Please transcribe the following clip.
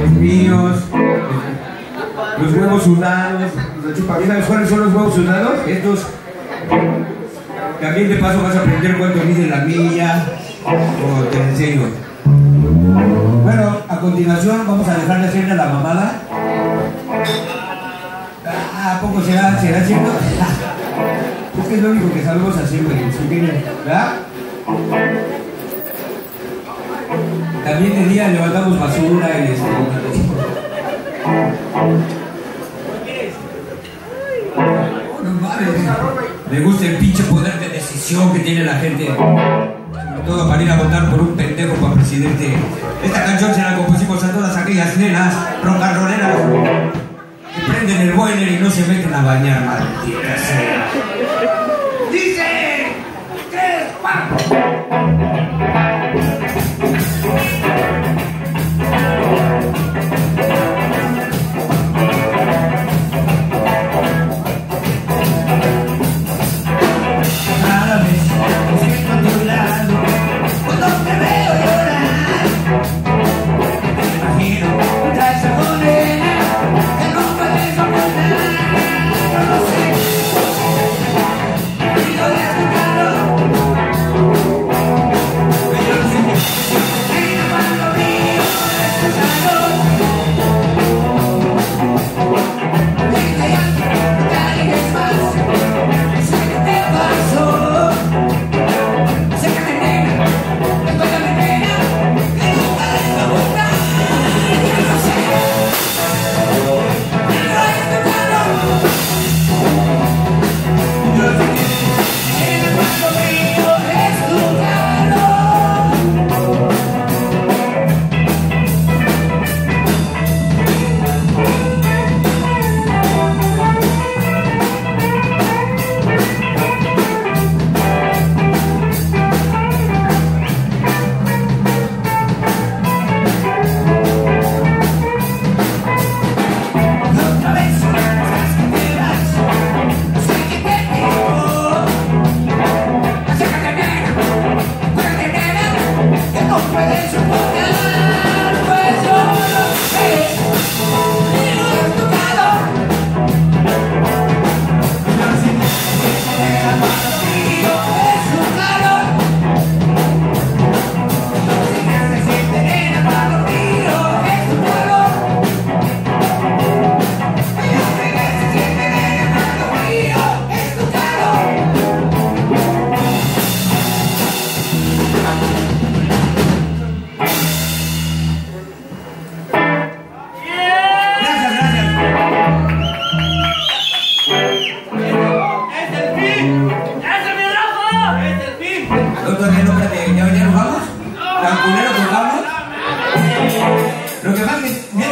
los míos, los huevos sudados, los chupavidas. ¿Sabes cuáles son los huevos sudados? Estos. También de paso vas a aprender cuánto mide la milla, o te enseño. Bueno, a continuación vamos a dejar de hacerle la mamada. Ah, ¿A poco será, será cierto? Es que es lo único que sabemos hacer, güey. ¿Verdad? También de día levantamos basura y este. No mames. Me gusta el pinche poder de decisión que tiene la gente. Sobre todo para ir a votar por un pendejo para presidente. Esta canción se la compusimos a todas aquellas nenas rocarroleras que prenden el boiler y no se meten a bañar, maldita sea. Dice, tres, cuatro. No puedes Doctor, ¿ya no, espérate, ¿ya, ya nos vamos? ¿Tan culero que vamos? Lo que pasa es que,